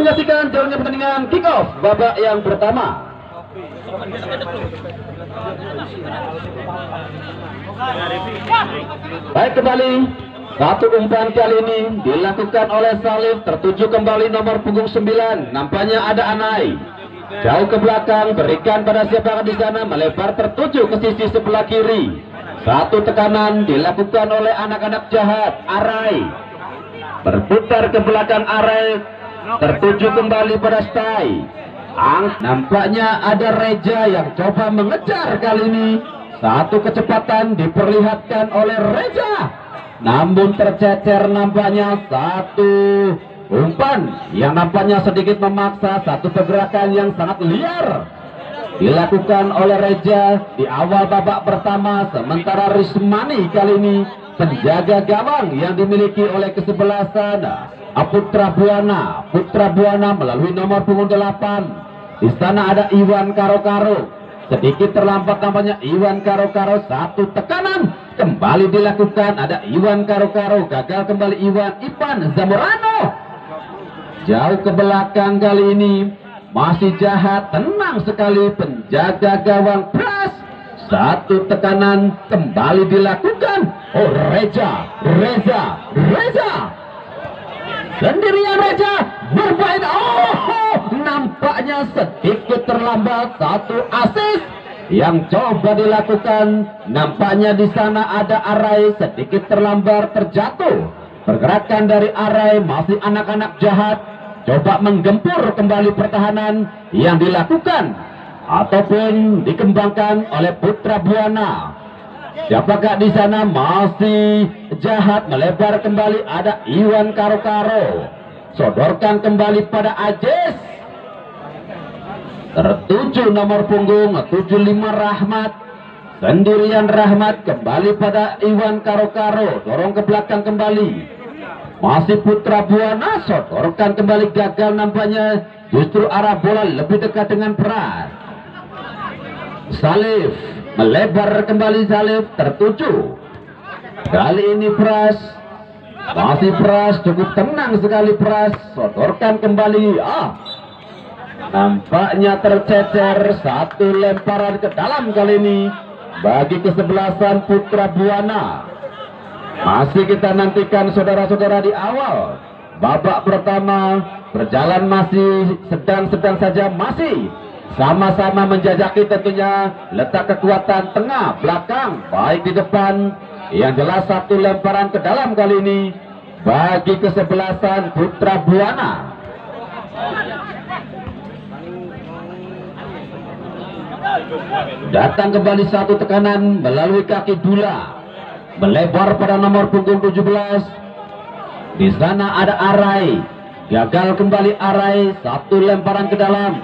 Menyaksikan jalannya pertandingan kick off babak yang pertama. Baik kembali. Satu umpan kali ini dilakukan oleh Salif. Tertuju kembali nomor punggung 9 nampaknya ada Anai. Jauh ke belakang berikan pada siapa di sana. Melebar tertuju ke sisi sebelah kiri. Satu tekanan dilakukan oleh anak-anak jahat Arai. Berputar ke belakang Arai tertuju kembali pada Stai Ang nampaknya ada Reja yang coba mengejar kali ini. Satu kecepatan diperlihatkan oleh Reja. Namun tercecer nampaknya satu umpan yang nampaknya sedikit memaksa satu pergerakan yang sangat liar. Dilakukan oleh Reja di awal babak pertama sementara Rismani kali ini penjaga gawang yang dimiliki oleh kesebelasan Putra Buana Putra Buana melalui nomor punggung 8 di sana ada Iwan Karo Karo sedikit terlambat namanya Iwan Karo-Karo. Satu tekanan kembali dilakukan. Ada Iwan Karo-Karo gagal kembali Iwan Ipan Zamorano. Jauh ke belakang kali ini. Masih jahat tenang sekali. Penjaga gawang Pras. Satu tekanan kembali dilakukan. Oh Reza Reza Reza sendirian Reza bermain oh nampaknya sedikit terlambat satu asis yang coba dilakukan nampaknya di sana ada Arai sedikit terlambat terjatuh. Pergerakan dari Arai masih anak-anak jahat. Coba menggempur kembali pertahanan yang dilakukan ataupun dikembangkan oleh Putra Buana. Siapakah di sana? Masih jahat melebar kembali ada Iwan Karo-Karo. Sodorkan kembali pada Ajis. Tertuju nomor punggung 75 Rahmat. Sendirian Rahmat kembali pada Iwan Karo-Karo. Dorong ke belakang kembali. Masih Putra Buana sodorkan kembali gagal nampaknya. Justru arah bola lebih dekat dengan Pras. Salif melebar kembali Salif tertuju kali ini Pras. Masih Pras cukup tenang sekali Pras. Sodorkan kembali. Ah. Nampaknya tercecer satu lemparan ke dalam kali ini. Bagi kesebelasan Putra Buana masih kita nantikan saudara-saudara di awal. Babak pertama berjalan masih sedang-sedang saja masih. Sama-sama menjajaki tentunya letak kekuatan tengah belakang baik di depan yang jelas satu lemparan ke dalam kali ini bagi kesebelasan Putra Buana. Datang kembali satu tekanan melalui kaki Dula. Melebar pada nomor punggung 17 di sana ada Arai. Gagal kembali Arai. Satu lemparan ke dalam.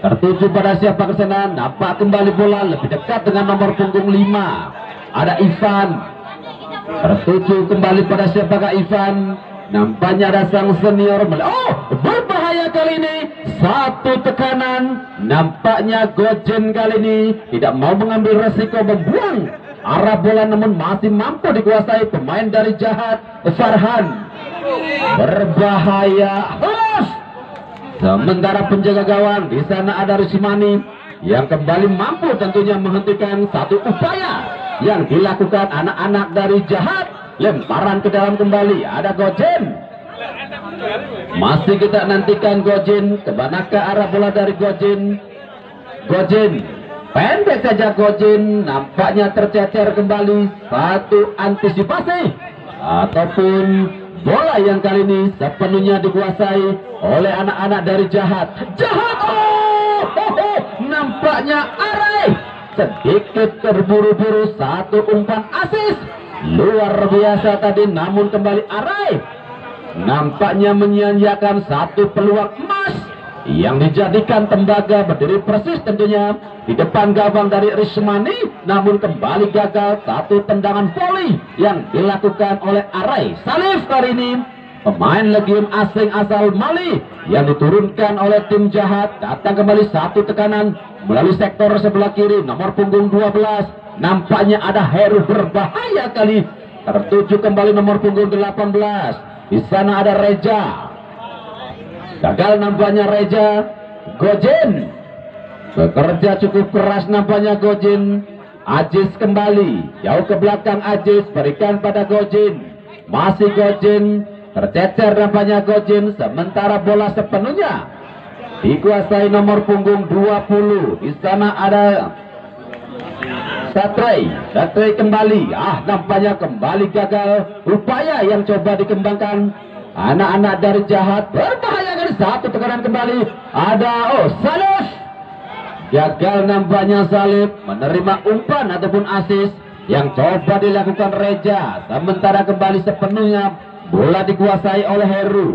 Tertuju pada siapa ke sana? Nampak kembali bola lebih dekat dengan nomor punggung 5 ada Ivan. Tertuju kembali pada siapakah Ivan? Nampaknya ada sang senior oh berbahaya kali ini. Satu tekanan. Nampaknya Gojen kali ini tidak mau mengambil resiko membuang arah bola namun masih mampu dikuasai pemain dari jahat Farhan. Berbahaya. Sementara penjaga gawang di sana ada Rusimani yang kembali mampu tentunya menghentikan satu upaya yang dilakukan anak-anak dari jahat. Lemparan ke dalam kembali ada Gojen. Masih kita nantikan Gojen ke mana ke arah bola dari Gojen. Gojen pendek saja Gojen nampaknya tercecer kembali satu antisipasi ataupun Bola yang kali ini sepenuhnya dikuasai oleh anak-anak dari jahat. Jahat! Oh, oh, oh. Nampaknya Arai sedikit terburu-buru satu umpan asis. Luar biasa tadi namun kembali Arai. Nampaknya menyia-nyiakan satu peluang emas yang dijadikan tembaga berdiri persis tentunya di depan gawang dari Rismani namun kembali gagal satu tendangan voli yang dilakukan oleh Arai Salif kali ini. Pemain legion asing asal Mali yang diturunkan oleh tim jahat datang kembali satu tekanan melalui sektor sebelah kiri nomor punggung 12 nampaknya ada Heru berbahaya kali. Tertuju kembali nomor punggung 18 di sana ada Reja. Gagal nampaknya Reja. Gojen bekerja cukup keras nampaknya Gojin. Ajis kembali. Jauh ke belakang Ajis. Berikan pada Gojin. Masih Gojin. Tercecer nampaknya Gojin. Sementara bola sepenuhnya dikuasai nomor punggung 20 di sana ada Satray, Satray kembali. Ah, nampaknya kembali gagal. Upaya yang coba dikembangkan anak-anak dari jahat berbahaya kali satu tekanan kembali. Ada oh Salif. Gagal nampaknya Salif menerima umpan ataupun asis yang coba dilakukan Reja. Sementara kembali sepenuhnya bola dikuasai oleh Heru.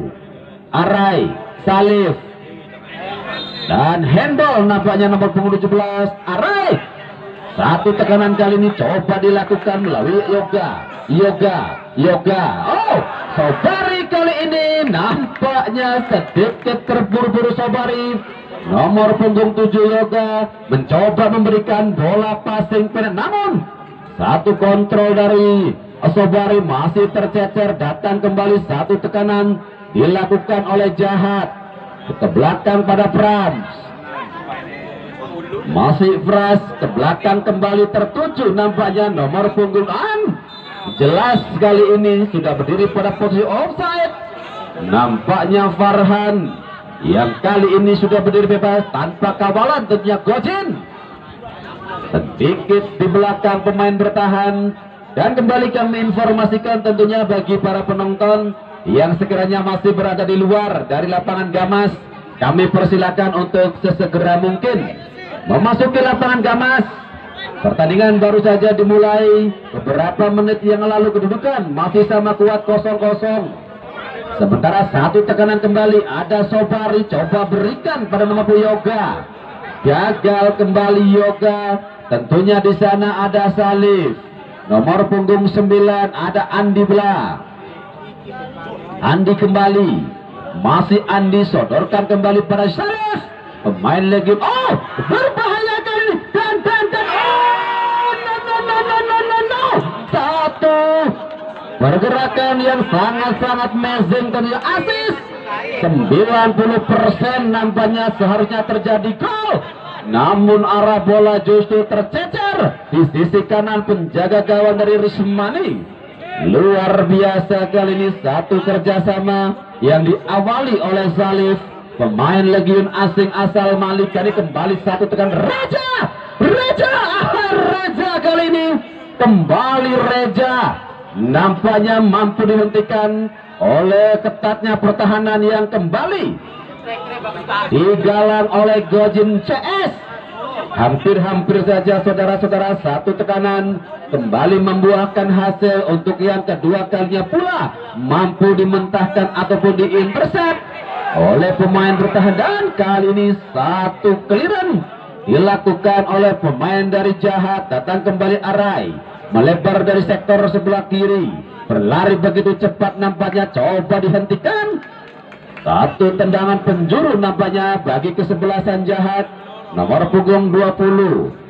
Arai, Salif, dan handle nampaknya nomor punggung 17 Arai. Satu tekanan kali ini coba dilakukan melalui yoga, yoga, yoga. Oh, Sobari kali ini nampaknya sedikit terburu-buru Sobari. Nomor punggung tujuh yoga mencoba memberikan bola passing pada namun satu kontrol dari Sobari masih tercecer. Datang kembali satu tekanan dilakukan oleh Jahat ke belakang pada Prams masih fresh ke belakang kembali tertuju nampaknya nomor punggung an. Jelas kali ini sudah berdiri pada posisi offside. Nampaknya Farhan yang kali ini sudah berdiri bebas tanpa kawalan tentunya Gojin. Sedikit di belakang pemain bertahan dan kembali kami informasikan tentunya bagi para penonton yang sekiranya masih berada di luar dari lapangan Gamas kami persilakan untuk sesegera mungkin memasuki lapangan gamas. Pertandingan baru saja dimulai beberapa menit yang lalu kedudukan masih sama kuat kosong kosong sementara satu tekanan kembali ada Sobari coba berikan pada nomor Yoga. Gagal kembali Yoga tentunya di sana ada Salif. Nomor punggung 9 ada Andi Bla Andi kembali masih Andi sodorkan kembali pada Salif Pemain lagi. Oh, berbahaya kali. Dan, dan, dan. Oh, no, no, no, no, no, no, no. Satu. Pergerakan yang sangat-sangat amazing tadi. Asis. 90% nampaknya seharusnya terjadi gol. Namun arah bola justru tercecer di sisi kanan penjaga gawang dari Rismani. Luar biasa kali ini satu kerjasama yang diawali oleh Salif Pemain Legion asing asal Malikani kembali satu tekan Reja. Reja, Reja kali ini kembali Reja. Nampaknya mampu dihentikan oleh ketatnya pertahanan yang kembali digalang oleh Gojin CS. Hampir-hampir saja saudara-saudara satu tekanan kembali membuahkan hasil untuk yang kedua kalinya pula mampu dimentahkan ataupun diintercept oleh pemain bertahan. Dan kali ini satu clearance dilakukan oleh pemain dari jahat. Datang kembali Arai melebar dari sektor sebelah kiri berlari begitu cepat nampaknya coba dihentikan. Satu tendangan penjuru nampaknya bagi kesebelasan jahat nomor punggung 20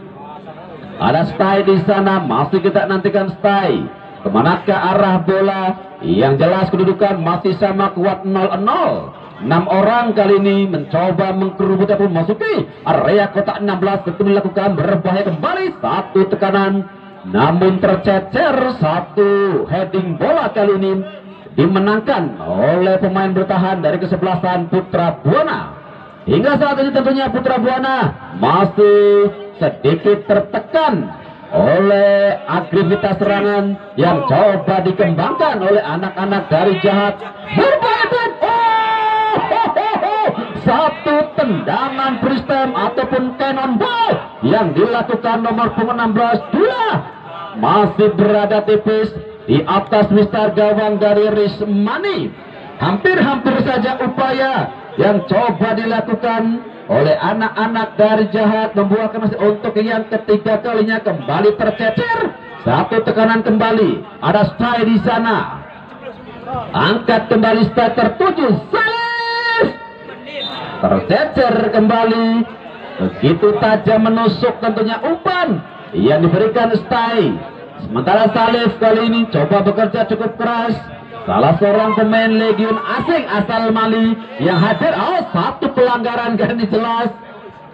ada stay di sana. Masih kita nantikan stay ke manakah arah bola? Yang jelas kedudukan masih sama kuat 0-0 Enam orang kali ini mencoba mengkerubut ataupun memasuki area kotak 16 tentu melakukan berbahaya kembali. Satu tekanan namun tercecer satu heading bola kali ini dimenangkan oleh pemain bertahan dari kesebelasan Putra Buana hingga saat ini tentunya Putra Buana masih sedikit tertekan oleh aktivitas serangan yang coba dikembangkan oleh anak-anak dari jahat. Berbahaya satu tendangan freestyle ataupun cannonball yang dilakukan nomor punggung 16 dua. Masih berada tipis di atas mister gawang dari Rismani. Hampir-hampir saja upaya yang coba dilakukan oleh anak-anak dari jahat membuahkan masih untuk yang ketiga kalinya kembali tercecer. Satu tekanan kembali ada stay di sana. Angkat kembali stay tertuju tercecer kembali. Begitu tajam menusuk tentunya umpan yang diberikan Stay sementara Salif kali ini coba bekerja cukup keras salah seorang pemain Legion asing asal Mali yang hadir. Oh, satu pelanggaran kan jelas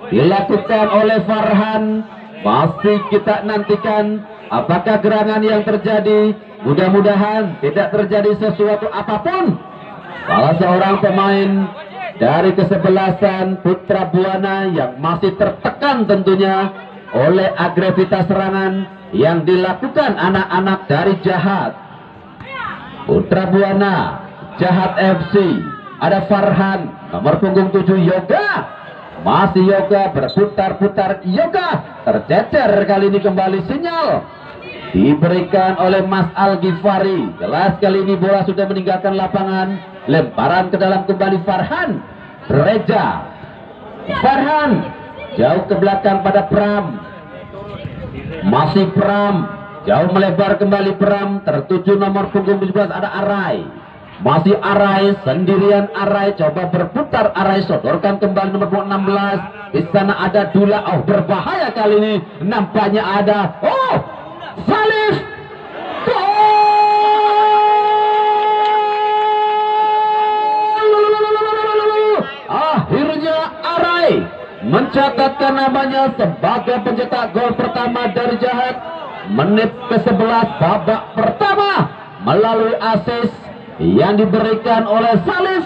dilakukan oleh Farhan. Masih kita nantikan apakah gerangan yang terjadi. Mudah-mudahan tidak terjadi sesuatu apa pun. Salah seorang pemain dari kesebelasan Putra Buana yang masih tertekan tentunya oleh agresivitas serangan yang dilakukan anak-anak dari Jahat. Putra Buana, Jahat FC, ada Farhan, nomor punggung 7 Yoga. Masih Yoga berputar-putar Yoga. Tercecer kali ini kembali sinyal. Diberikan oleh Mas Al Ghifari. Jelas kali ini bola sudah meninggalkan lapangan. Lemparan ke dalam kembali Farhan. Reja. Farhan. Jauh ke belakang pada Pram. Masih Pram. Jauh melebar kembali Pram tertuju nomor punggung 17 ada Arai. Masih Arai sendirian Arai coba berputar Arai sodorkan kembali nomor punggung 16. Di sana ada Dula. Oh berbahaya kali ini. Nampaknya ada. Oh Salif Akhirnya Arai mencatatkan namanya sebagai pencetak gol pertama dari Jahat menit ke-11 babak pertama melalui asis yang diberikan oleh Salif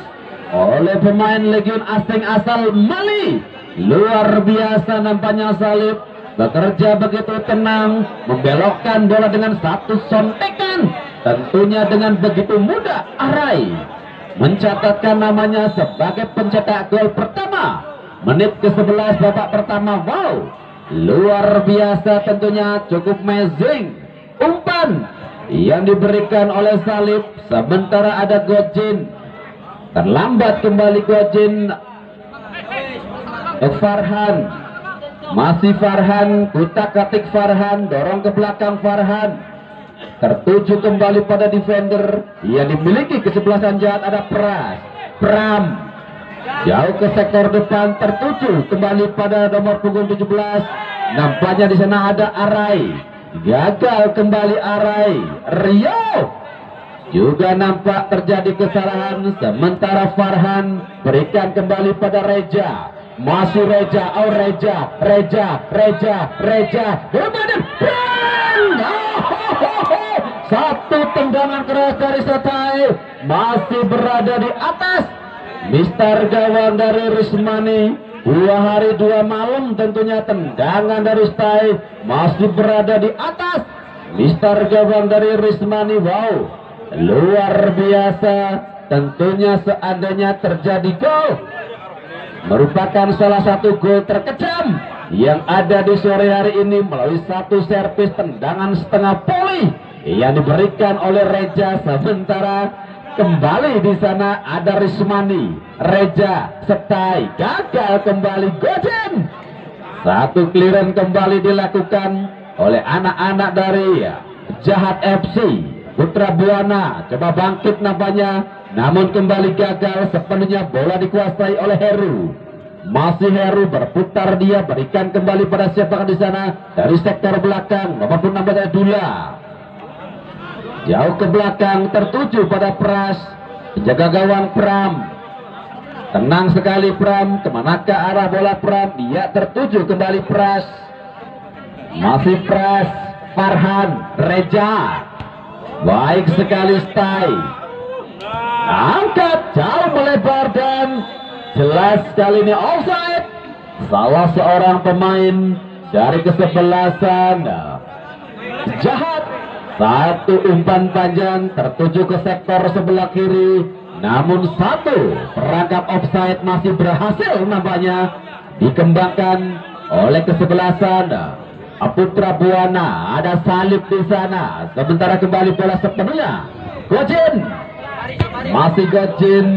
oleh pemain Legion asing asal Mali. Luar biasa nampaknya Salif bekerja begitu tenang membelokkan bola dengan satu sontekan tentunya dengan begitu mudah Arai. Mencatatkan namanya sebagai pencetak gol pertama. Menit ke-11 babak pertama wow luar biasa tentunya cukup amazing. Umpan yang diberikan oleh Salib. Sementara ada Gojin terlambat kembali Gojin Farhan. Masih Farhan kutak katik Farhan dorong ke belakang Farhan. Tertuju kembali pada defender. Yang dimiliki kesebelasan jahat ada Pras. Pram Jauh ke sektor depan tertuju kembali pada nomor punggung 17. Nampaknya di sana ada Arai. Gagal kembali Arai. Rio juga nampak terjadi kesalahan sementara Farhan berikan kembali pada Reja. Masih Reja, oh Reja, Reja, Reja, Reja. Kemudian Satu tendangan keras dari Setai masih berada di atas Mister gawang dari Rismani Dua hari dua malam tentunya tendangan dari Stai Masih berada di atas. Mister gawang dari Rismani Wow Luar biasa. Tentunya seandainya terjadi gol Merupakan salah satu gol terkejam Yang ada di sore hari ini Melalui satu servis tendangan setengah poli Yang diberikan oleh Reja Sementara kembali di sana ada Rismani, Reja, Setai, gagal kembali Gojen. Satu clearance kembali dilakukan oleh anak-anak dari Jahat FC, Putra Buana, coba bangkit nampaknya, namun kembali gagal. Sepenuhnya bola dikuasai oleh Heru. Masih Heru berputar dia berikan kembali pada siapa di sana? Dari sektor belakang maupun namanya Dula Jauh ke belakang tertuju pada Pras. Penjaga gawang Pram. Tenang sekali Pram. Ke manakah arah bola Pram? Dia tertuju kembali Pras. Masih Pras. Farhan. Reja. Baik sekali Stai. Angkat jauh melebar dan jelas kali ini offside. Salah seorang pemain dari kesebelasan satu umpan panjang tertuju ke sektor sebelah kiri. Namun satu perangkap offside masih berhasil nampaknya dikembangkan oleh kesebelasan Putra Buana. Ada salib di sana. Sementara kembali bola sepenuhnya. Gojin. Masih Gojin.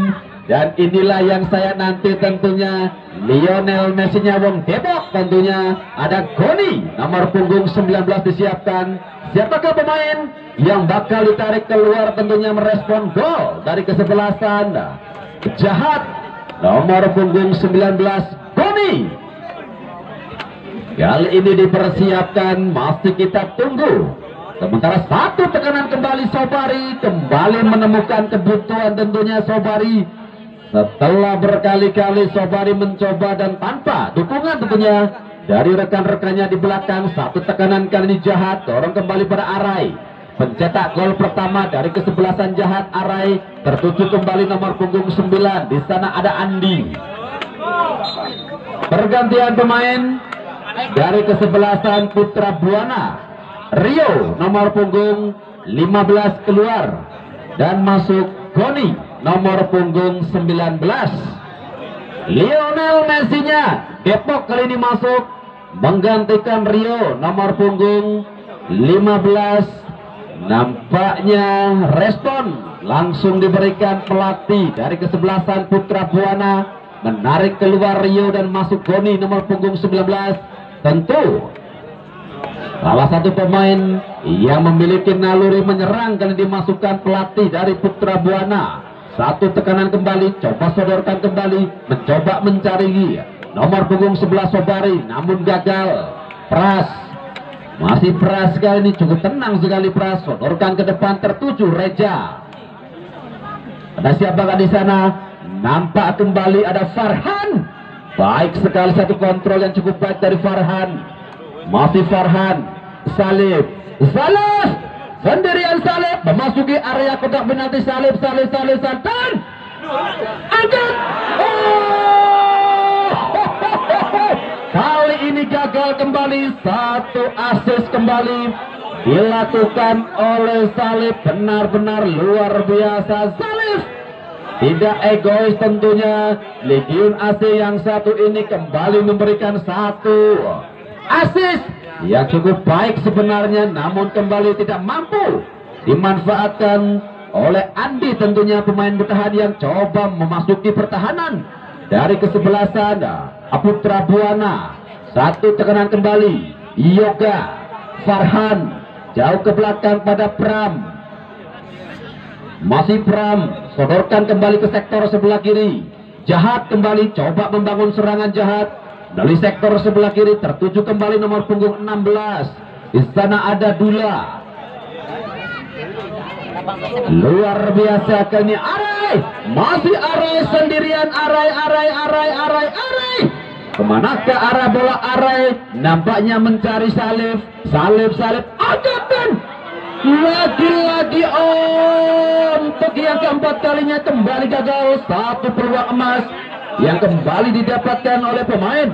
Dan inilah yang saya nanti tentunya Lionel Messi-nya Wong Depok tentunya. Ada Goni nomor punggung 19 disiapkan. Siapakah pemain yang bakal ditarik keluar tentunya merespon gol dari kesebelasan? Jahat nomor punggung 19 Boni Kali ini dipersiapkan masih kita tunggu. Sementara satu tekanan kembali Sobari kembali menemukan kebutuhan tentunya Sobari setelah berkali-kali Sobari mencoba dan tanpa dukungan tentunya dari rekan-rekannya di belakang satu tekanan kali jahat dorong kembali pada Arai. Pencetak gol pertama dari kesebelasan jahat Arai tertuju kembali nomor punggung 9 di sana ada Andi. Pergantian pemain dari kesebelasan Putra Buana. Rio nomor punggung 15 keluar. Dan masuk Goni nomor punggung 19 Lionel Messi-nya Depok kali ini masuk menggantikan Rio nomor punggung 15 nampaknya respon langsung diberikan pelatih dari kesebelasan Putra Buana menarik keluar Rio dan masuk Goni nomor punggung 19 tentu Salah satu pemain yang memiliki naluri menyerang dan dimasukkan pelatih dari Putra Buana. Satu tekanan kembali, coba sodorkan kembali, mencoba mencari nomor punggung sebelah Sobari, namun gagal. Pras, masih Pras kali ini cukup tenang sekali Pras, sodorkan ke depan tertuju Reja. Ada siapakah di sana? Nampak kembali ada Farhan. Baik sekali satu kontrol yang cukup baik dari Farhan masih Farhan Salib Salib sendirian Salib memasuki area kotak penalti Salib Salib Salib Sultan angkat! Oh! kali ini gagal kembali satu asis kembali dilakukan oleh Salib benar-benar luar biasa. Salib tidak egois tentunya Legion AC yang satu ini kembali memberikan satu asis yang cukup baik sebenarnya namun kembali tidak mampu dimanfaatkan oleh Andi tentunya pemain bertahan yang coba memasuki pertahanan. Dari kesebelasan Aputra Buana. Satu tekanan kembali Yoga Farhan. Jauh ke belakang pada Pram. Masih Pram sodorkan kembali ke sektor sebelah kiri. Jahat kembali coba membangun serangan jahat dari sektor sebelah kiri tertuju kembali nomor punggung 16. Di sana ada Dula. Luar biasa kali Arai. Masih Arai sendirian. Arai, Arai, Arai, Arai, Arai. Ke manakah arah bola Arai? Nampaknya mencari Salif. Salif, Salif. Angkatan. Lagi-lagi oh, untuk yang keempat kalinya kembali gagal. Satu peluang emas yang kembali didapatkan oleh pemain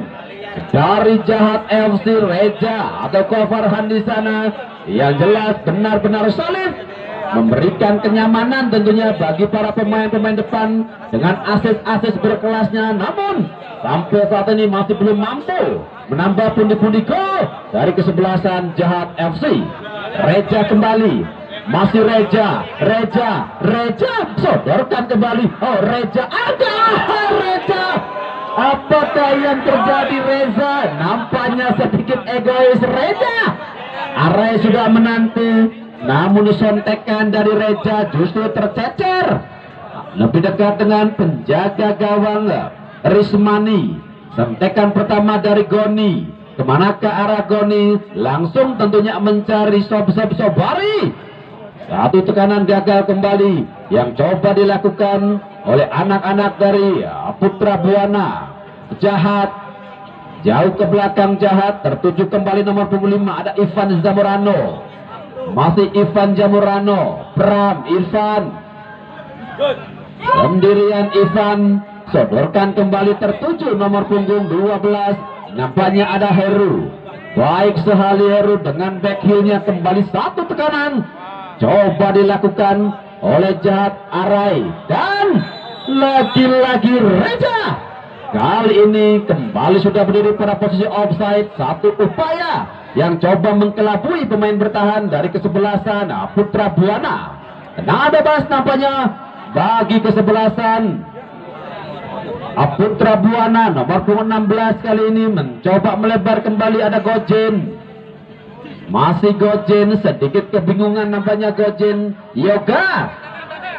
dari Jahat FC Reja atau Kofarhan di sana. Yang jelas benar-benar solid memberikan kenyamanan tentunya bagi para pemain-pemain depan dengan asis-asis berkelasnya. Namun sampai saat ini masih belum mampu menambah pundi-pundi gol dari kesebelasan Jahat FC Reja kembali masih Reja, Reja, Reja, sodorkan kembali. Oh Reja, ada Reja. Apakah yang terjadi Reza? Nampaknya sedikit egois Reja. Arai sudah menanti, namun disontekan dari Reja justru tercecer. Lebih dekat dengan penjaga gawang Rismani. Sentekan pertama dari Goni. Ke mana ke arah Goni? Langsung tentunya mencari sob-sob Sobari. Satu tekanan gagal kembali yang coba dilakukan oleh anak-anak dari Putra Buana. Jahat, jauh ke belakang jahat, tertuju kembali nomor punggung 5 ada Ivan Zamorano. Masih Ivan Zamorano, Pram, Ivan. Sendirian Ivan, sodorkan kembali tertuju nomor punggung 12. Nampaknya ada Heru. Baik sehali Heru dengan back heel-nya kembali satu tekanan coba dilakukan oleh Jahat Arai dan lagi-lagi Reja. Kali ini kembali sudah berdiri pada posisi offside. Satu upaya yang coba mengkelabui pemain bertahan dari kesebelasan Putra Buana. Tenang bebas nampaknya bagi kesebelasan Putra Buana nomor 16 kali ini. Mencoba melebar kembali ada Gojen masih Gojin, sedikit kebingungan nampaknya Gojin. Yoga,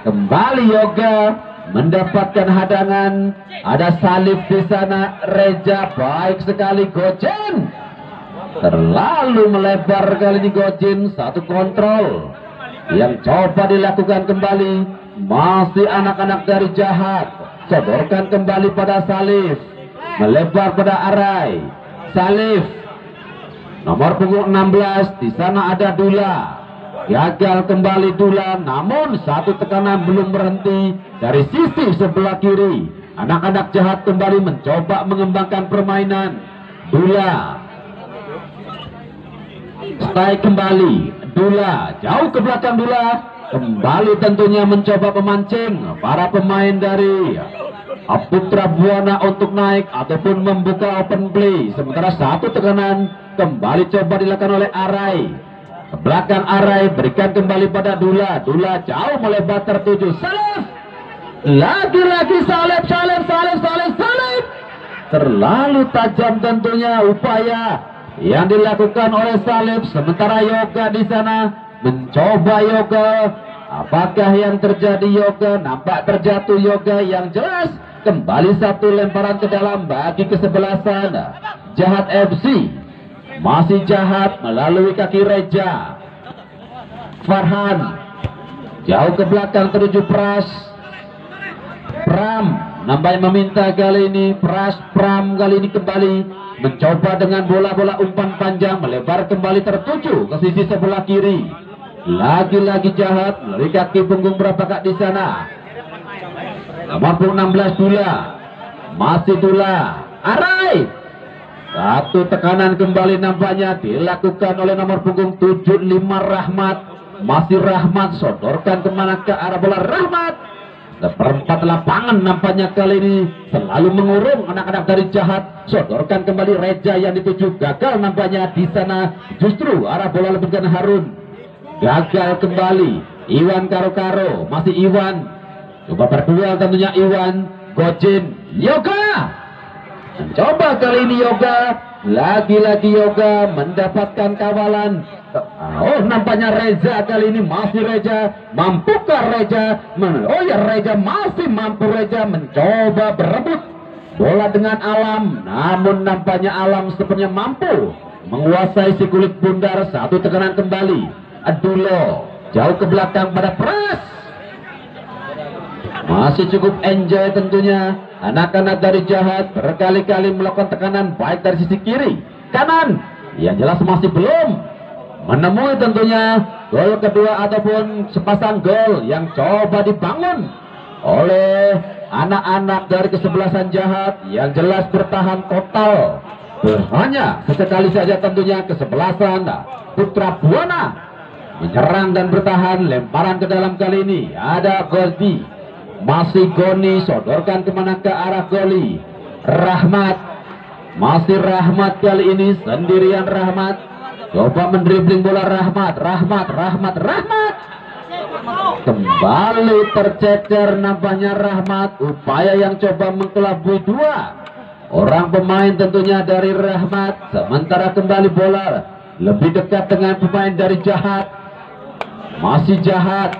kembali Yoga mendapatkan hadangan. Ada Salif di sana, Reja baik sekali Gojin. terlalu melebar kali ini Gojin satu kontrol yang coba dilakukan kembali masih anak-anak dari jahat sodorkan kembali pada Salif melebar pada Arai Salif nomor punggung 16 di sana ada Dula. Gagal kembali Dula namun satu tekanan belum berhenti dari sisi sebelah kiri. Anak-anak jahat kembali mencoba mengembangkan permainan. Dula stay kembali. Dula jauh ke belakang Dula. Kembali tentunya mencoba memancing para pemain dari Putra Buana untuk naik ataupun membuka open play. Sementara satu tekanan kembali coba dilakukan oleh Arai. Ke belakang Arai berikan kembali pada Dula. Dula jauh melebar tertuju. Salif! Lagi-lagi Salif Salif Salif Salif Salif! Terlalu tajam tentunya upaya yang dilakukan oleh Salif. Sementara Yoga di sana mencoba Yoga. Apakah yang terjadi Yoga? Nampak terjatuh Yoga yang jelas. Kembali satu lemparan ke dalam bagi kesebelasan. Jahat FC masih jahat melalui kaki Reja. Farhan jauh ke belakang tertuju Pras. Pram nampaknya meminta kali ini Pras Pram kali ini kembali mencoba dengan bola-bola umpan panjang melebar kembali tertuju ke sisi sebelah kiri. Lagi-lagi jahat melalui kaki punggung berapa kak di sana? Nomor 16 Dula. Masih Dula. Arai satu tekanan kembali nampaknya dilakukan oleh nomor punggung 75 Rahmat masih Rahmat sodorkan ke mana ke arah bola Rahmat Seperempat lapangan nampaknya kali ini selalu mengurung anak-anak dari jahat. Sodorkan kembali Reja yang dituju gagal nampaknya di sana. Justru arah bola lebih ke Harun. Gagal kembali. Iwan Karo-Karo masih Iwan. Coba berduel tentunya Iwan. Gojin. Yoga. Coba kali ini Yoga. Lagi-lagi Yoga mendapatkan kawalan. Oh nampaknya Reza kali ini masih Reza Mampukah Reza? Oh ya Reza masih mampu Reza mencoba berebut bola dengan alam. Namun nampaknya alam sebenarnya mampu Menguasai si kulit bundar. Satu tekanan kembali. Adulo jauh ke belakang pada pres Masih cukup enjoy tentunya. Anak-anak dari jahat berkali-kali melakukan tekanan baik dari sisi kiri Kanan. Yang jelas masih belum menemui tentunya gol kedua ataupun sepasang gol yang coba dibangun oleh anak-anak dari kesebelasan jahat yang jelas bertahan total. Hanya sesekali saja tentunya kesebelasan Putra Buana menyerang dan bertahan lemparan ke dalam kali ini. Ada Gosdi masih Goni sodorkan ke mana ke arah Goli Rahmat masih Rahmat kali ini sendirian Rahmat Coba mendribling bola Rahmat, Rahmat, Rahmat, Rahmat. Kembali tercecer nampaknya Rahmat. Upaya yang coba mengkelabui dua. Orang pemain tentunya dari Rahmat. Sementara kembali bola lebih dekat dengan pemain dari Jahat. Masih Jahat.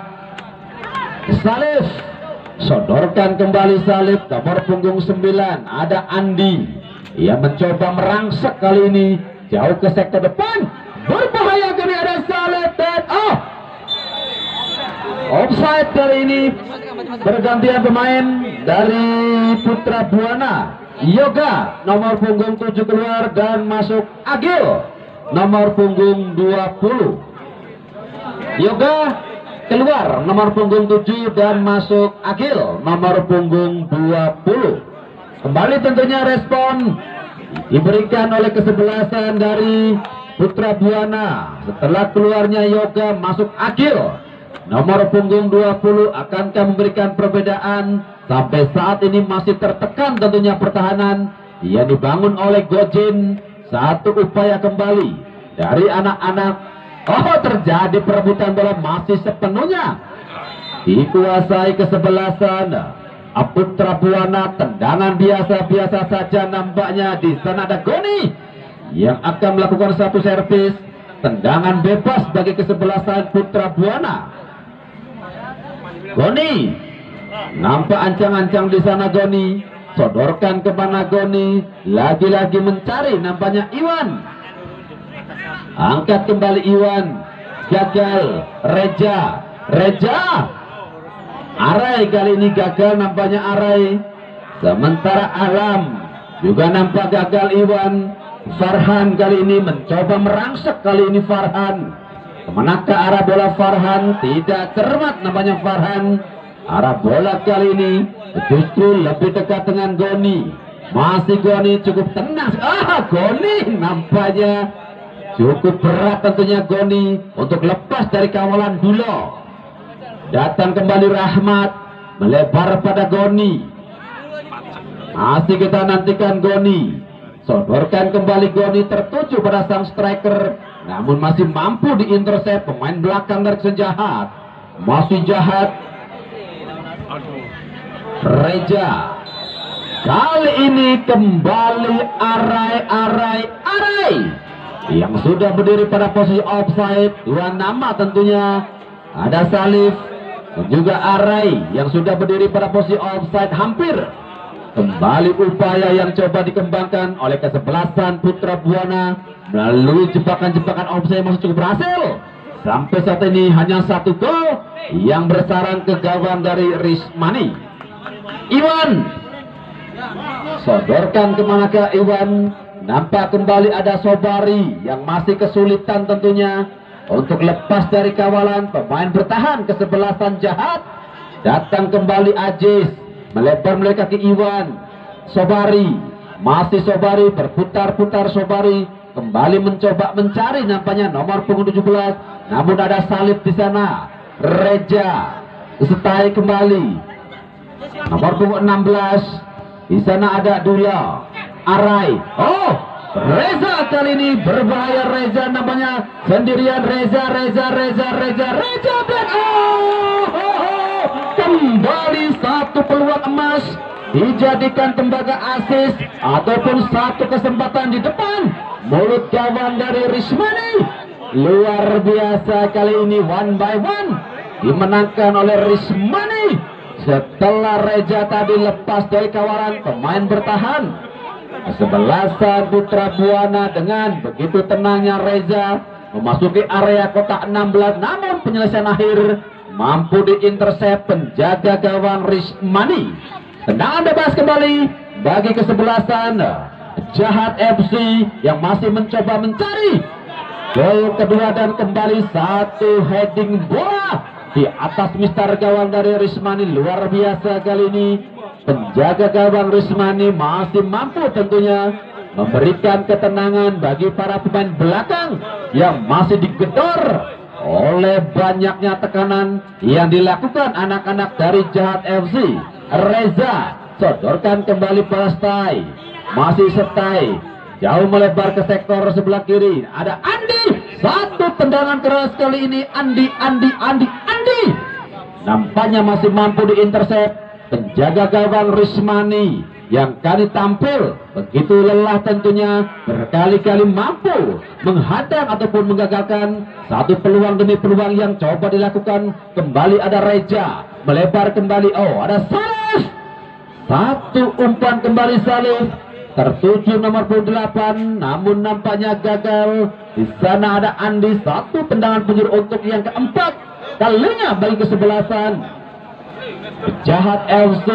Salif. Sodorkan kembali Salif. Nomor punggung 9. Ada Andi. Ia mencoba merangsek kali ini. Jauh ke sektor depan berbahaya kali ada Saleh dan oh offside kali ini bergantian pemain dari Putra Buana Yoga nomor punggung 7 keluar dan masuk Agil nomor punggung 20 Yoga keluar nomor punggung 7 dan masuk Agil nomor punggung 20 kembali tentunya respon diberikan oleh kesebelasan dari Putra Buana. Setelah keluarnya Yoga masuk Akil nomor punggung 20 akankah memberikan perbedaan? Sampai saat ini masih tertekan tentunya pertahanan yang dibangun oleh Gojin. Satu upaya kembali dari anak-anak oh terjadi perebutan bola masih sepenuhnya? Dikuasai kesebelasan. Putra Buana tendangan biasa-biasa saja nampaknya. Di sana ada Goni yang akan melakukan satu servis. Tendangan bebas bagi kesebelasan Putra Buana. Goni. Nampak ancang-ancang di sana Goni. Sodorkan ke mana Goni. Lagi-lagi mencari nampaknya Iwan Angkat kembali Iwan. Gagal. Reja. Reja. Arai kali ini gagal nampaknya Arai. Sementara Alam juga nampak gagal Iwan. Farhan kali ini mencoba merangsek kali ini Farhan. Ke manakah arah bola Farhan? Tidak cermat namanya Farhan. Arah bola kali ini justru lebih dekat dengan Goni. Masih Goni cukup tenang. Ah, Goni nampaknya cukup berat tentunya Goni untuk lepas dari kawalan Dulo. Datang kembali Rahmat melebar pada Goni. Masih kita nantikan Goni. Sodorkan kembali Goni tertuju pada sang striker. Namun masih mampu diintercept pemain belakang dari sejahat. Masih jahat. Reja. Kali ini kembali arai, arai, arai. Yang sudah berdiri pada posisi offside. Dua nama tentunya. Ada Salif. Dan juga Arai yang sudah berdiri pada posisi offside hampir Kembali upaya yang coba dikembangkan oleh kesebelasan Putra Buana melalui jebakan-jebakan offside masih cukup berhasil. Sampai saat ini hanya satu gol yang bersarang ke gawang dari Rismani. Iwan sodorkan ke Iwan nampak kembali ada Sobari yang masih kesulitan tentunya untuk lepas dari kawalan. Pemain bertahan kesebelasan jahat. Datang kembali Ajis. Melebar mereka ke Iwan. Sobari. Masih Sobari. Berputar-putar Sobari. Kembali mencoba mencari nampaknya nomor punggung 17 namun ada salib di sana. Reja setai kembali. Nomor punggung 16 di sana ada Dula Arai. Oh Reza kali ini berbahaya. Reza namanya sendirian. Reza Reza Reza Reza Reza Black oh, oh, oh. kembali satu peluang emas. Dijadikan tembaga asis ataupun satu kesempatan di depan. Mulut gawang dari Rismani luar biasa kali ini one by one. Dimenangkan oleh Rismani setelah Reja tadi lepas dari kawaran pemain bertahan Kesebelasan Putra Buana dengan begitu tenangnya Reza memasuki area kotak 16 namun penyelesaian akhir mampu diintersep penjaga gawang Rismani. Tendangan bebas kembali bagi kesebelasan Jahat FC yang masih mencoba mencari gol kedua dan kembali satu heading bola di atas mister gawang dari Rismani luar biasa kali ini penjaga gawang Rismani masih mampu tentunya memberikan ketenangan bagi para pemain belakang yang masih digedor oleh banyaknya tekanan yang dilakukan anak-anak dari Jahat FC. Reza sodorkan kembali pada Stai, masih Setai, jauh melebar ke sektor sebelah kiri. Ada Andi, satu tendangan keras kali ini Andi, Andi, Andi, Andi. Nampaknya masih mampu diintercept penjaga gawang Rismani yang kali tampil begitu lelah tentunya berkali-kali mampu menghadang ataupun menggagalkan. Satu peluang demi peluang yang coba dilakukan. Kembali ada Reja melebar kembali. Oh ada Salif satu umpan kembali Salif tertuju nomor 28 namun nampaknya gagal. Di sana ada Andi satu tendangan penjuru untuk yang keempat. Kalinya bagi kesebelasan Jahat FC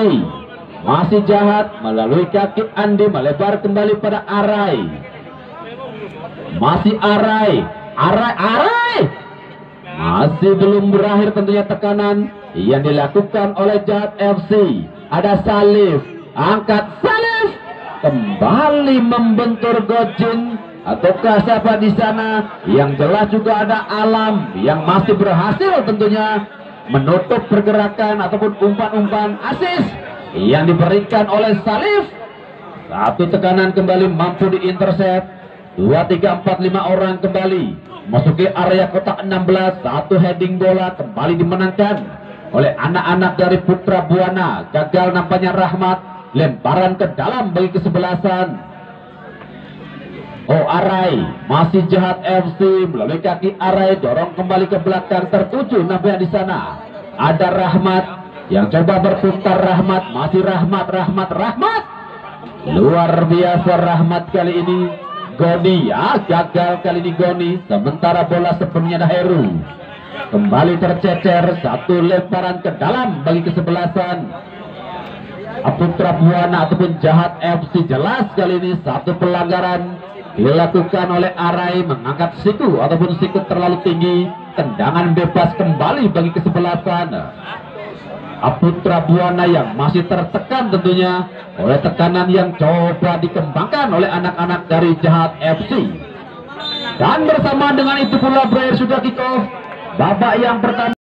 masih jahat melalui kaki Andi melebar kembali pada Arai. Masih Arai, Arai, Arai. Masih belum berakhir tentunya tekanan yang dilakukan oleh Jahat FC. Ada Salif, angkat Salif. Kembali membentur Gojin. Ataukah siapa di sana? Yang jelas juga ada Alam yang masih berhasil tentunya menutup pergerakan ataupun umpan-umpan asis yang diberikan oleh Salif. Satu tekanan kembali mampu diintercept. 2, 3, 4, 5 orang kembali. Masuki area kotak 16 satu heading bola kembali dimenangkan oleh anak-anak dari Putra Buana. Gagal nampaknya Rahmat. Lemparan ke dalam bagi kesebelasan Oh Arai. Masih jahat FC melalui kaki Arai dorong kembali ke belakang. Tertuju nampaknya di sana. Ada Rahmat. Yang coba berputar Rahmat. Masih Rahmat Rahmat Rahmat. Luar biasa Rahmat kali ini. Goni. Ya gagal kali ini Goni. Sementara bola sepenuhnya ada Heru. Kembali tercecer. Satu lemparan ke dalam bagi kesebelasan. Aputra Buana ataupun Jahat FC jelas kali ini satu pelanggaran dilakukan oleh Arai mengangkat siku ataupun siku terlalu tinggi tendangan bebas kembali bagi kesebelasan. Aputra Buana yang masih tertekan tentunya oleh tekanan yang coba dikembangkan oleh anak-anak dari Jahat FC dan bersama dengan itu pula berakhir sudah kick off babak yang pertama